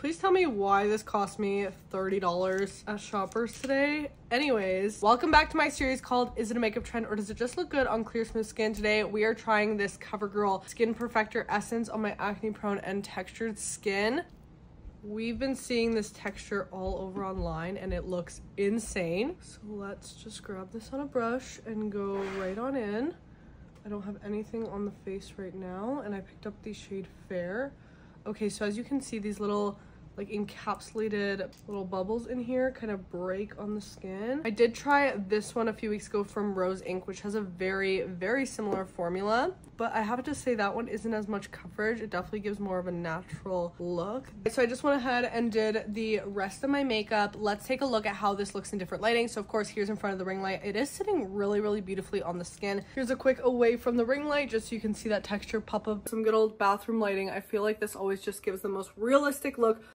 Please tell me why this cost me $30 at Shoppers today. Anyways, welcome back to my series called Is it a makeup trend or does it just look good on clear smooth skin? Today we are trying this CoverGirl Skin Perfector Essence on my acne prone and textured skin. We've been seeing this texture all over online and it looks insane. So let's just grab this on a brush and go right on in. I don't have anything on the face right now and I picked up the shade Fair. Okay, so as you can see, these little like encapsulated little bubbles in here kind of break on the skin. I did try this one a few weeks ago from Rose Inc, which has a very, very similar formula, but I have to say that one isn't as much coverage. It definitely gives more of a natural look. So I just went ahead and did the rest of my makeup. Let's take a look at how this looks in different lighting. So of course, here's in front of the ring light. It is sitting really, really beautifully on the skin. Here's a quick away from the ring light, just so you can see that texture pop up. Some good old bathroom lighting. I feel like this always just gives the most realistic look